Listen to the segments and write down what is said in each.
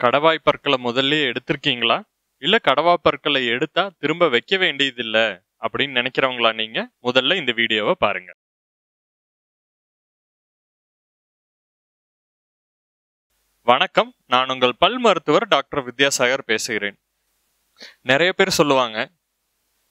கடவாய் பற்களை முதல்லயே எடுத்திருக்கீங்களா? இல்ல கடவாய் பற்களை எடுத்தா திரும்ப வைக்க வேண்டியதில்ல அப்படின்னு நினைக்கிறவங்களா நீங்க? முதல்ல இந்த வீடியோவை பாருங்க. வணக்கம். நான் உங்கள் பல் மருத்துவர் டாக்டர் வித்யாசாகர் பேசுகிறேன். நிறைய பேர் சொல்லுவாங்க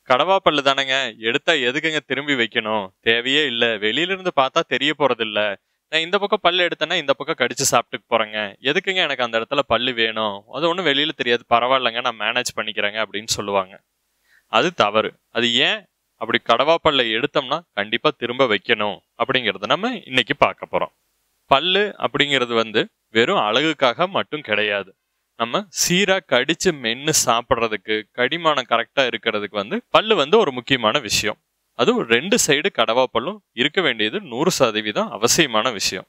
கடவா பல்லு தானேங்க எடுத்தா எதுக்குங்க திரும்பி வைக்கணும்? தேவையே இல்லை. வெளியிலிருந்து பார்த்தா தெரிய போறதில்ல. நான் இந்த பக்கம் பல்லு எடுத்தேன்னா இந்த பக்கம் கடிச்சு சாப்பிட்டு போறேங்க. எதுக்குங்க எனக்கு அந்த இடத்துல பல்லு வேணும்? அது ஒன்றும் வெளியில தெரியாது. பரவாயில்லைங்க நான் மேனேஜ் பண்ணிக்கிறேங்க அப்படின்னு சொல்லுவாங்க. அது தவறு. அது ஏன் அப்படி கடவா பல்லை எடுத்தோம்னா கண்டிப்பா திரும்ப வைக்கணும் அப்படிங்கிறத நம்ம இன்னைக்கு பார்க்க போறோம். பல்லு அப்படிங்கிறது வந்து வெறும் அழகுக்காக மட்டும் கிடையாது. நம்ம சீரா கடிச்சு மென்னு சாப்பிட்றதுக்கு கடிமானம் கரெக்டா இருக்கிறதுக்கு வந்து பல்லு வந்து ஒரு முக்கியமான விஷயம். அதுவும் ரெண்டு சைடு கடவாப்பல்லும் இருக்க வேண்டியது நூறு சதவீதம் அவசியமான விஷயம்.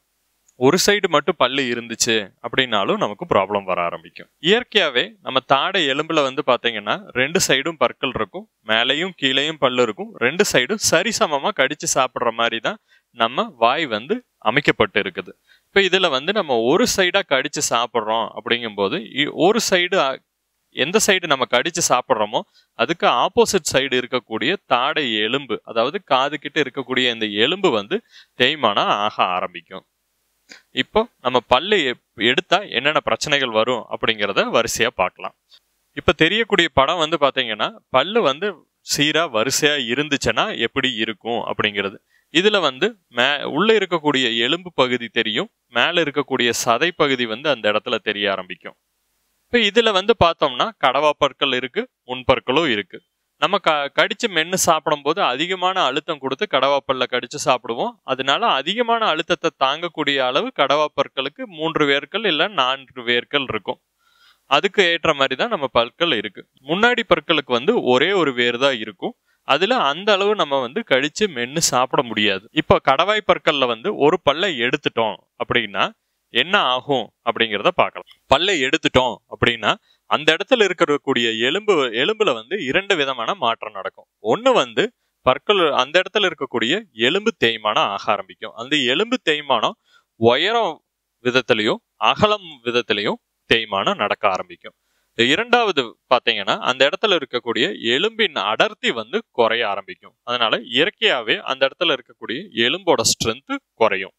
ஒரு சைடு மட்டும் பல்லு இருந்துச்சு அப்படின்னாலும் நமக்கு ப்ராப்ளம் வர ஆரம்பிக்கும். இயற்கையாகவே நம்ம தாடை எலும்புல வந்து பார்த்தீங்கன்னா ரெண்டு சைடும் பற்கள் இருக்கும் மேலேயும் கீழேயும் பல்லு இருக்கும் ரெண்டு சைடும் சரிசமமாக கடிச்சு சாப்பிட்ற மாதிரி தான் நம்ம வாய் வந்து அமைக்கப்பட்டு இருக்குது. இப்போ இதில் வந்து நம்ம ஒரு சைடாக கடிச்சு சாப்பிட்றோம் அப்படிங்கும்போது இ- ஒரு சைடு எந்த சைடு நம்ம கடிச்சு சாப்பிட்றோமோ அதுக்கு ஆப்போசிட் சைடு இருக்கக்கூடிய தாடை எலும்பு அதாவது காது கிட்ட இருக்கக்கூடிய இந்த எலும்பு வந்து தேய்மானம் ஆக ஆரம்பிக்கும். இப்போ நம்ம பல்லு எடுத்தா என்னென்ன பிரச்சனைகள் வரும் அப்படிங்கிறத வரிசையா பார்க்கலாம். இப்போ தெரியக்கூடிய படம் வந்து பாத்தீங்கன்னா பல்லு வந்து சீரா வரிசையா இருந்துச்சுன்னா எப்படி இருக்கும் அப்படிங்கிறது. இதுல வந்து மே உள்ள இருக்கக்கூடிய எலும்பு பகுதி தெரியும் மேல இருக்கக்கூடிய சதை பகுதி வந்து அந்த இடத்துல தெரிய ஆரம்பிக்கும். இப்போ இதில் வந்து பார்த்தோம்னா கடவா பற்கள் இருக்குது முன்பற்களும் இருக்குது நம்ம க கடித்து மென்று சாப்பிடும்போது அதிகமான அழுத்தம் கொடுத்து கடவாப்பல்ல கடித்து சாப்பிடுவோம். அதனால அதிகமான அழுத்தத்தை தாங்கக்கூடிய அளவு கடவா பற்களுக்கு மூன்று வேர்கள் இல்லை நான்கு வேர்கள் இருக்கும். அதுக்கு ஏற்ற மாதிரி தான் நம்ம பற்கள் இருக்குது முன்னாடி பற்களுக்கு வந்து ஒரே ஒரு வேர் தான் இருக்கும். அதில் அந்த அளவு நம்ம வந்து கடித்து மென்னு சாப்பிட முடியாது. இப்போ கடவாய் பற்களில் வந்து ஒரு பல்லை எடுத்துட்டோம் அப்படின்னா என்ன ஆகும் அப்படிங்கிறத பார்க்கலாம். பல்லை எடுத்துட்டோம் அப்படின்னா அந்த இடத்துல இருக்கக்கூடிய எலும்பு எலும்புல வந்து இரண்டு விதமான மாற்றம் நடக்கும். ஒன்று வந்து பற்கள் அந்த இடத்துல இருக்கக்கூடிய எலும்பு தேய்மானம் ஆக ஆரம்பிக்கும். அந்த எலும்பு தேய்மானம் உயரம் விதத்திலையும் அகலம் விதத்திலையும் தேய்மானம் நடக்க ஆரம்பிக்கும். இரண்டாவது பார்த்தீங்கன்னா அந்த இடத்துல இருக்கக்கூடிய எலும்பின் அடர்த்தி வந்து குறைய ஆரம்பிக்கும். அதனால இயற்கையாகவே அந்த இடத்துல இருக்கக்கூடிய எலும்போட ஸ்ட்ரென்த் குறையும்.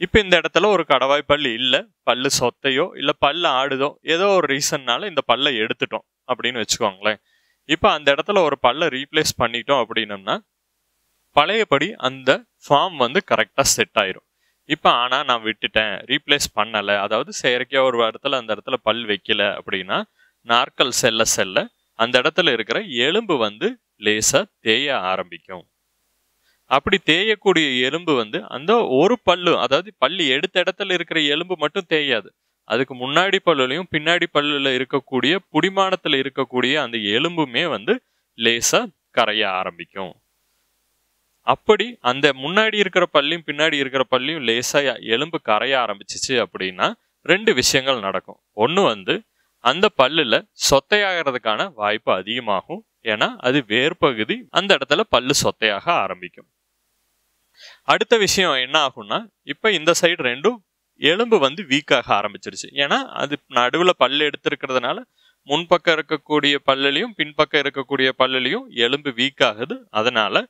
இப்போ இந்த இடத்துல ஒரு கடவாய் பல் இல்லை பல்லு சொத்தையோ இல்லை பல் ஆடுதோ ஏதோ ஒரு ரீசன்னால இந்த பல்லை எடுத்துட்டோம் அப்படின்னு வச்சுக்கோங்களேன். இப்போ அந்த இடத்துல ஒரு பல்லை ரீப்ளேஸ் பண்ணிட்டோம் அப்படின்னம்னா பழையபடி அந்த ஃபார்ம் வந்து கரெக்டாக செட் ஆயிரும். இப்போ ஆனால் நான் விட்டுட்டேன் ரீப்ளேஸ் பண்ணலை அதாவது செயற்கையாக ஒரு இடத்துல அந்த இடத்துல பல் வைக்கல அப்படின்னா நாற்கள் செல்ல செல்ல அந்த இடத்துல இருக்கிற எலும்பு வந்து லேசாக தேய ஆரம்பிக்கும். அப்படி தேயக்கூடிய எலும்பு வந்து அந்த ஒரு பல்லு அதாவது பல்லு எடுத்த இடத்துல இருக்கிற எலும்பு மட்டும் தேயாது. அதுக்கு முன்னாடி பல்லுலையும் பின்னாடி பல்லுல இருக்கக்கூடிய புடிமானத்துல இருக்கக்கூடிய அந்த எலும்புமே வந்து லேசா கரைய ஆரம்பிக்கும். அப்படி அந்த முன்னாடி இருக்கிற பல்லையும் பின்னாடி இருக்கிற பல்லையும் லேசா எலும்பு கரைய ஆரம்பிச்சிச்சு அப்படின்னா ரெண்டு விஷயங்கள் நடக்கும். ஒன்று வந்து அந்த பல்லுல சொத்தையாகிறதுக்கான வாய்ப்பு அதிகமாகும். ஏன்னா அது வேர்பகுதி அந்த இடத்துல பல்லு சொத்தையாக ஆரம்பிக்கும். அடுத்த விஷயம் என்ன ஆகும்னா இப்போ இந்த சைடு ரெண்டும் எலும்பு வந்து வீக்காக ஆரம்பிச்சிருச்சு. ஏன்னா அது நடுவில் பல் எடுத்திருக்கிறதுனால முன்பக்கம் இருக்கக்கூடிய பல்லுலையும் பின்பக்கம் இருக்கக்கூடிய பல்லுலையும் எலும்பு வீக் ஆகுது. அதனால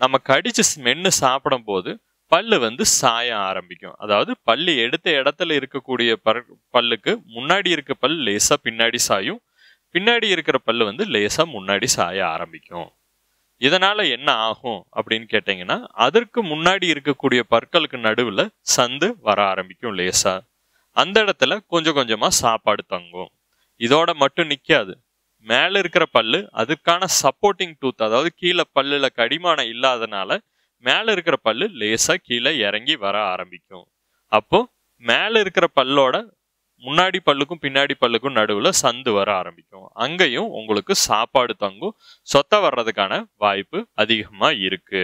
நம்ம கடிச்சு மென்று சாப்பிடும் போது பல்லு வந்து சாய ஆரம்பிக்கும். அதாவது பல்லு எடுத்த இடத்துல இருக்கக்கூடிய பல்லுக்கு முன்னாடி இருக்க பல் லேசாக பின்னாடி சாயும். பின்னாடி இருக்கிற பல்லு வந்து லேசாக முன்னாடி சாய ஆரம்பிக்கும். இதனால என்ன ஆகும் அப்படின்னு கேட்டீங்கன்னா அதற்கு முன்னாடி இருக்கக்கூடிய பற்களுக்கு நடுவில் சந்து வர ஆரம்பிக்கும் லேசா. அந்த இடத்துல கொஞ்சம் கொஞ்சமா சாப்பாடு தங்கும். இதோட மட்டும் நிக்காது. மேல இருக்கிற பல்லு அதுக்கான சப்போர்ட்டிங் டூத் அதாவது கீழே பல்லுல கடிமானம் இல்லாதனால மேல இருக்கிற பல்லு லேசா கீழே இறங்கி வர ஆரம்பிக்கும். அப்போ மேல இருக்கிற பல்லோட முன்னாடி பல்லுக்கும் பின்னாடி பல்லுக்கும் நடுவுல சந்து வர ஆரம்பிக்கும். அங்கேயும் உங்களுக்கு சாப்பாடு தங்கும். சொத்தை வர்றதுக்கான வாய்ப்பு அதிகமா இருக்கு.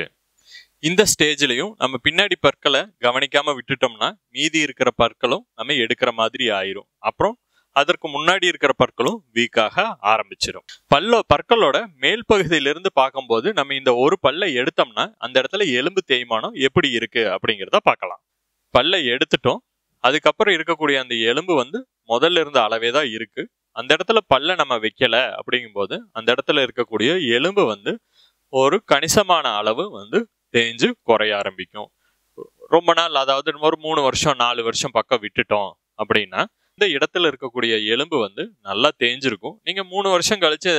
இந்த ஸ்டேஜ்லையும் நம்ம பின்னாடி பற்களை கவனிக்காம விட்டுட்டோம்னா மீதி இருக்கிற பற்களும் நம்ம எடுக்கிற மாதிரி ஆயிரும். அப்புறம் அதற்கு முன்னாடி இருக்கிற பற்களும் வீக்காக ஆரம்பிச்சிடும் பல்லோ பற்களோட மேல் பகுதியிலிருந்து பார்க்கும்போது நம்ம இந்த ஒரு பல்லை எடுத்தோம்னா அந்த இடத்துல எலும்பு தேய்மானம் எப்படி இருக்கு அப்படிங்கிறத பார்க்கலாம். பல்லை எடுத்துட்டோம். அதுக்கப்புறம் இருக்கக்கூடிய அந்த எலும்பு வந்து முதல்ல இருந்த அளவே தான் இருக்கு. அந்த இடத்துல பல்ல நம்ம வைக்கல அப்படிங்கும்போது அந்த இடத்துல இருக்கக்கூடிய எலும்பு வந்து ஒரு கணிசமான அளவு வந்து தேஞ்சு குறைய ஆரம்பிக்கும். ரொம்ப நாள் அதாவது ஒரு மூணு வருஷம் நாலு வருஷம் பக்கம் விட்டுட்டோம் அப்படின்னா இந்த இடத்துல இருக்கக்கூடிய எலும்பு வந்து நல்லா தேஞ்சிருக்கும். நீங்க மூணு வருஷம் கழிச்சு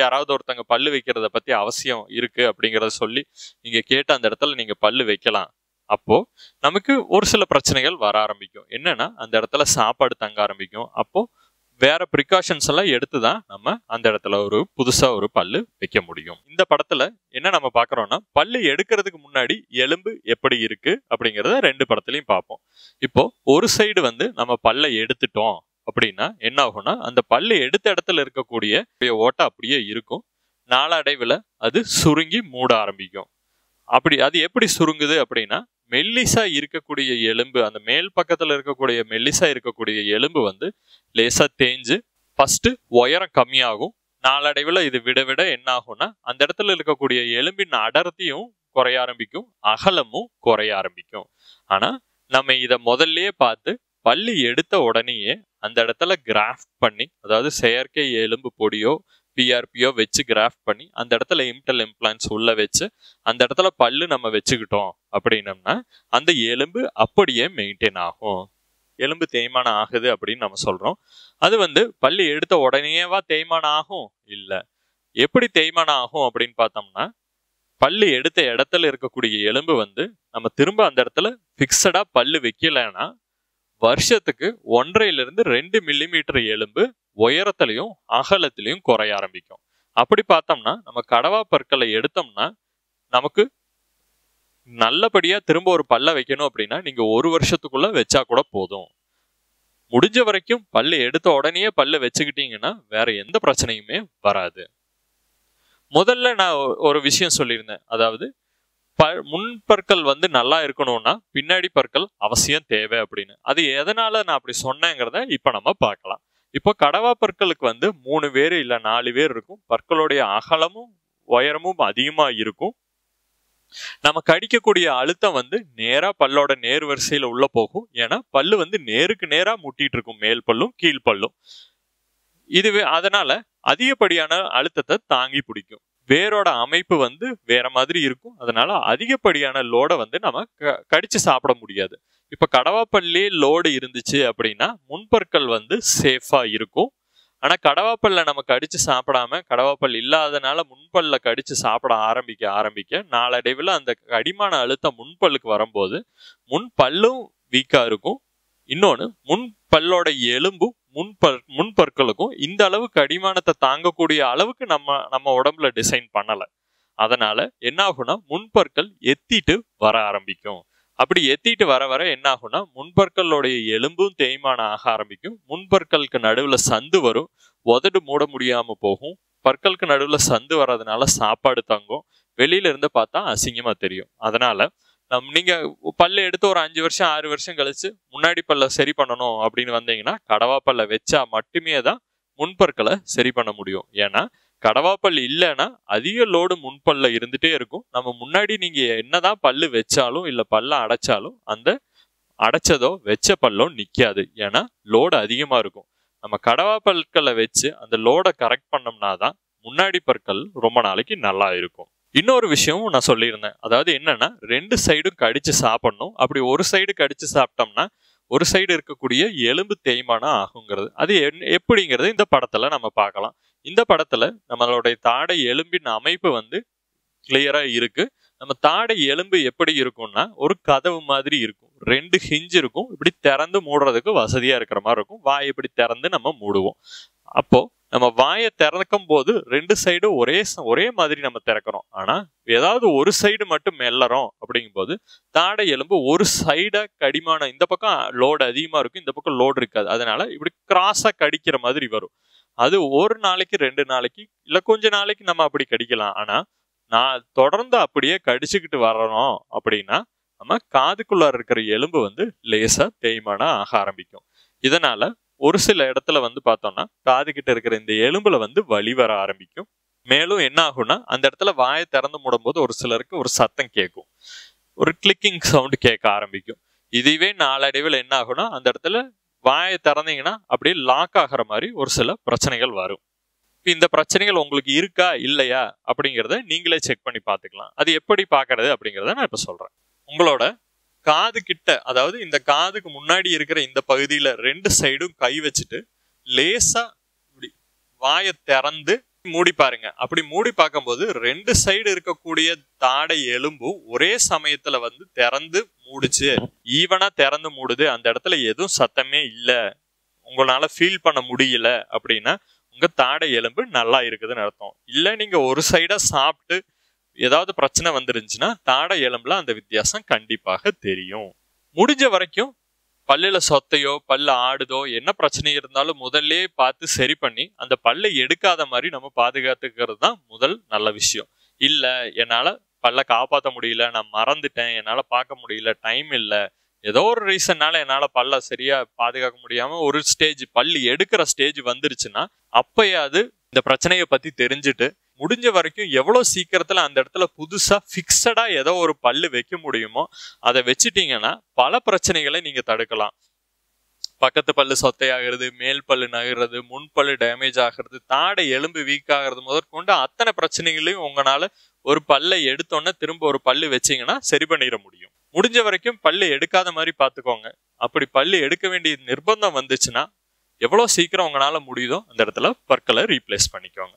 யாராவது ஒருத்தங்க பல்லு வைக்கிறத பத்தி அவசியம் இருக்கு அப்படிங்கிறத சொல்லி நீங்க கேட்டு அந்த இடத்துல நீங்க பல்லு வைக்கலாம். அப்போ நமக்கு ஒரு சில பிரச்சனைகள் வர ஆரம்பிக்கும். என்னன்னா அந்த இடத்துல சாப்பாடு தங்க ஆரம்பிக்கும். அப்போ வேற ப்ரிகாஷன்ஸ் எல்லாம் எடுத்து தான் நம்ம அந்த இடத்துல ஒரு புதுசா ஒரு பல்லு வைக்க முடியும். இந்த படத்துல என்ன நம்ம பார்க்குறோன்னா பல்லு எடுக்கிறதுக்கு முன்னாடி எலும்பு எப்படி இருக்கு அப்படிங்கிறத ரெண்டு படத்துலயும் பார்ப்போம். இப்போ ஒரு சைடு வந்து நம்ம பல்லை எடுத்துட்டோம் அப்படின்னா என்ன ஆகும்னா அந்த பல்லு எடுத்த இடத்துல இருக்கக்கூடிய ஓட்டை அப்படியே இருக்கும். நாளடைவில் அது சுருங்கி மூட ஆரம்பிக்கும். அப்படி அது எப்படி சுருங்குது அப்படின்னா மெல்லிசா இருக்கக்கூடிய எலும்பு அந்த மேல் பக்கத்துல இருக்கக்கூடிய மெல்லிசா இருக்கக்கூடிய எலும்பு வந்து லேசா தேஞ்சு ஃபர்ஸ்ட் உயரம் கம்மியாகும். நாளடைவில் இது விட விட என்ன ஆகும்னா அந்த இடத்துல இருக்கக்கூடிய எலும்பின் அடர்த்தியும் குறைய ஆரம்பிக்கும் அகலமும் குறைய ஆரம்பிக்கும். ஆனா நம்ம இதை முதல்லயே பார்த்து பள்ளி எடுத்த உடனேயே அந்த இடத்துல கிராஃப்ட் பண்ணி அதாவது செயற்கை எலும்பு பொடியோ பிஆர்பியோ வச்சு கிராஃப்ட் பண்ணி அந்த இடத்துல இம்டல் இம்ப்ளான்ஸ் உள்ள வச்சு அந்த இடத்துல பல்லு நம்ம வச்சுக்கிட்டோம் அப்படின்னம்னா அந்த எலும்பு அப்படியே மெயின்டைன் ஆகும். எலும்பு தேய்மானம் ஆகுது அப்படின்னு நம்ம சொல்கிறோம் அது வந்து பல்லு எடுத்த உடனேவா தேய்மானம் ஆகும்? இல்லை. எப்படி தேய்மானம் ஆகும் அப்படின்னு பார்த்தோம்னா பல்லு எடுத்த இடத்துல இருக்கக்கூடிய எலும்பு வந்து நம்ம திரும்ப அந்த இடத்துல ஃபிக்ஸடாக பல்லு வைக்கலைன்னா வருஷத்துக்கு ஒன்றையிலிருந்து ரெண்டு மில்லிமீட்டர் எலும்பு உயரத்துலையும் அகலத்திலையும் குறைய ஆரம்பிக்கும். அப்படி பார்த்தோம்னா நம்ம கடவா பற்களை எடுத்தோம்னா நமக்கு நல்லபடியாக திரும்ப ஒரு பல்லை வைக்கணும் அப்படின்னா நீங்கள் ஒரு வருஷத்துக்குள்ளே வச்சா கூட போதும். முடிஞ்ச வரைக்கும் பல்லு எடுத்த உடனே பல்லு வச்சுக்கிட்டீங்கன்னா வேற எந்த பிரச்சனையுமே வராது. முதல்ல நான் ஒரு விஷயம் சொல்லியிருந்தேன். அதாவது ப முன் பற்கள் வந்து நல்லா இருக்கணும்னா பின்னாடி பற்கள் அவசியம் தேவை அப்படின்னு. அது எதனால நான் அப்படி சொன்னேங்கிறத இப்போ நம்ம பார்க்கலாம். இப்போ கடவா பற்களுக்கு வந்து மூணு பேர் இல்லை நாலு பேர் இருக்கும். பற்களுடைய அகலமும் உயரமும் அதிகமாக இருக்கும். நம்ம கடிக்கக்கூடிய அழுத்தம் வந்து நேரா பல்லோட நேர் வரிசையில உள்ள போகும். ஏன்னா பல்லு வந்து நேருக்கு நேரா முட்டிட்டு இருக்கும். மேல் பல்லும் கீழ் பல்லும். இதுவே அதனால அதிகப்படியான அழுத்தத்தை தாங்கி பிடிக்கும். வேரோட அமைப்பு வந்து வேற மாதிரி இருக்கும். அதனால அதிகப்படியான லோடை வந்து நம்ம க- கடிச்சு சாப்பிட முடியாது. இப்போ கடவாப்பல்லே லோடு இருந்துச்சு அப்படின்னா முன்பற்கள் வந்து சேஃபாக இருக்கும். ஆனால் கடவாப்பல்ல நம்ம கடிச்சு சாப்பிடாம கடவாப்பல் இல்லாதனால முன்பல்ல கடிச்சு சாப்பிட ஆரம்பிக்க ஆரம்பிக்க நாளடைவில் அந்த கடிமான அழுத்தம் முன்பல்லுக்கு வரும்போது முன் பல்லும் இருக்கும். இன்னொன்று முன் பல்லோட எலும்பும் முன்பல் முன்பற்களுக்கும் இந்த அளவு கடிமானத்தை தாங்கக்கூடிய அளவுக்கு நம்ம நம்ம உடம்புல டிசைன் பண்ணலை. அதனால என்ன ஆகும்னா முன்பற்கள் எத்திட்டு வர ஆரம்பிக்கும். அப்படி எத்திட்டு வர வர என்ன ஆகும்னா முன்பற்களுடைய எலும்பும் தேய்மானம் ஆக ஆரம்பிக்கும். முன்பற்களுக்கு நடுவில் சந்து வரும். உதடு மூட முடியாமல் போகும். பற்களுக்கு நடுவில் சந்து வர்றதுனால சாப்பாடு தங்கும். வெளியில இருந்து பார்த்தா அசிங்கமாக தெரியும். அதனால நம் நீங்கள் பல்லு எடுத்து ஒரு அஞ்சு வருஷம் ஆறு வருஷம் கழித்து முன்னாடி பல்லை சரி பண்ணணும் அப்படின்னு வந்தீங்கன்னா கடவா பல்ல வச்சா மட்டுமே தான் முன்பற்களை சரி பண்ண முடியும். ஏன்னா கடவாப்பல் இல்லைன்னா அதிக லோடு முன்பல்ல இருந்துகிட்டே இருக்கும். நம்ம முன்னாடி நீங்க என்னதான் பல்லு வச்சாலும் இல்லை பல்ல அடைச்சாலும் அந்த அடைச்சதோ வச்ச பல்லோ நிற்காது ஏன்னா லோடு அதிகமாக இருக்கும். நம்ம கடவா பற்களை வச்சு அந்த லோடை கரெக்ட் பண்ணோம்னா தான் முன்னாடி பற்கள் ரொம்ப நாளைக்கு நல்லா இருக்கும். இன்னொரு விஷயமும் நான் சொல்லியிருந்தேன். அதாவது என்னன்னா ரெண்டு சைடும் கடிச்சு சாப்பிடணும். அப்படி ஒரு சைடு கடிச்சு சாப்பிட்டோம்னா ஒரு சைடு இருக்கக்கூடிய எலும்பு தேய்மானம் ஆகுங்கிறது. அது என்- எப்படிங்கிறது இந்த படத்துல நம்ம பார்க்கலாம். இந்த படத்துல நம்மளுடைய தாடை எலும்பின் அமைப்பு வந்து கிளியரா இருக்கு. நம்ம தாடை எலும்பு எப்படி இருக்கும்னா ஒரு கதவு மாதிரி இருக்கும். ரெண்டு ஹிஞ்ச் இருக்கும். இப்படி திறந்து மூடுறதுக்கு வசதியா இருக்கிற மாதிரி இருக்கும். வாய் இப்படி திறந்து நம்ம மூடுவோம். அப்போ நம்ம வாயை திறக்கும் போது ரெண்டு சைடும் ஒரே ச- ஒரே மாதிரி நம்ம திறக்கிறோம். ஆனா ஏதாவது ஒரு சைடு மட்டும் மெல்லறோம் அப்படிங்கும்போது தாடை எலும்பு ஒரு சைடா கடிமான இந்த பக்கம் லோடு அதிகமா இருக்கும் இந்த பக்கம் லோடு இருக்காது. அதனால இப்படி கிராஸா கடிக்கிற மாதிரி வரும். அது ஒரு நாளைக்கு ரெண்டு நாளைக்கு இல்ல கொஞ்ச நாளைக்கு நம்ம அப்படி கடிக்கலாம். ஆனா நான் தொடர்ந்து அப்படியே கடிச்சுக்கிட்டு வரணும் அப்படின்னா நம்ம காதுக்குள்ளார இருக்கிற எலும்பு வந்து லேசா தேய்மானம் ஆக ஆரம்பிக்கும். இதனால ஒரு சில இடத்துல வந்து பார்த்தோம்னா காது கிட்ட இருக்கிற இந்த எலும்புல வந்து வலி வர ஆரம்பிக்கும். மேலும் என்ன ஆகும்னா அந்த இடத்துல வாயை திறந்து மூடும்போது ஒரு சிலருக்கு ஒரு சத்தம் கேட்கும். ஒரு கிளிக்கிங் சவுண்ட் கேட்க ஆரம்பிக்கும். இதுவே நாளடைவில் என்ன ஆகும்னா அந்த இடத்துல வாயை திறந்தீங்கன்னா அப்படியே லாக் ஆகிற மாதிரி ஒரு சில பிரச்சனைகள் வரும். இப்போ இந்த பிரச்சனைகள் உங்களுக்கு இருக்கா இல்லையா அப்படிங்கிறத நீங்களே செக் பண்ணி பார்த்துக்கலாம். அது எப்படி பார்க்கறது அப்படிங்கிறத நான் இப்போ சொல்கிறேன் உங்களோட காது கிட்ட அதாவது இந்த காதுக்கு முன்னாடி இருக்கிற இந்த பகுதியில ரெண்டு சைடும் கை வச்சுட்டு லேசா இப்படி வாயை திறந்து மூடி பாருங்க. அப்படி மூடி பார்க்கும்போது ரெண்டு சைடு இருக்கக்கூடிய தாடை எலும்பும் ஒரே சமயத்துல வந்து திறந்து மூடுச்சு. ஈவனா திறந்து மூடுது. அந்த இடத்துல எதுவும் சத்தமே இல்லை. உங்களால ஃபீல் பண்ண முடியல அப்படின்னா உங்க தாடை எலும்பு நல்லா இருக்குதுன்னு அர்த்தம். இல்லை நீங்க ஒரு சைடா சாப்பிட்டு ஏதாவது பிரச்சனை வந்துருந்துச்சுன்னா தாடை எலும்புல அந்த வித்தியாசம் கண்டிப்பாக தெரியும். முடிஞ்ச வரைக்கும் பல்லில் சொத்தையோ பல்லு ஆடுதோ என்ன பிரச்சனை இருந்தாலும் முதல்ல பார்த்து சரி பண்ணி அந்த பல்லை எடுக்காத மாதிரி நம்ம பாதுகாத்துக்கிறது தான் முதல் நல்ல விஷயம். இல்லை என்னால் பல்ல காப்பாற்ற முடியல நான் மறந்துட்டேன் என்னால் பார்க்க முடியல டைம் இல்லை. ஏதோ ஒரு ரீசன்னால என்னால் பல்ல சரியாக பாதுகாக்க முடியாமல் ஒரு ஸ்டேஜ் பல்லு எடுக்கிற ஸ்டேஜ் வந்துருச்சுன்னா அப்பயாவது இந்த பிரச்சனையை பற்றி தெரிஞ்சுட்டு முடிஞ்ச வரைக்கும் எவ்வளோ சீக்கிரத்தில் அந்த இடத்துல புதுசாக ஃபிக்ஸடாக ஏதோ ஒரு பல்லு வைக்க முடியுமோ அதை வச்சுட்டிங்கன்னா பல பிரச்சனைகளை நீங்கள் தடுக்கலாம். பக்கத்து பல்லு சொத்தையாகிறது மேல் பல்லு நகர்றது முன் பல்லு டேமேஜ் ஆகிறது தாடை எலும்பு வீக் ஆகிறது முதற்கொண்டு அத்தனை பிரச்சனைகளையும் உங்களால் ஒரு பல்லை எடுத்தோன்னே திரும்ப ஒரு பல்லு வச்சிங்கன்னா சரி பண்ணிட முடியும். முடிஞ்ச வரைக்கும் பல்லு எடுக்காத மாதிரி பார்த்துக்கோங்க. அப்படி பல்லு எடுக்க வேண்டிய நிர்பந்தம் வந்துச்சுன்னா எவ்வளோ சீக்கிரம் உங்களால் முடியுதோ அந்த இடத்துல பற்களை ரீப்ளேஸ் பண்ணிக்கோங்க.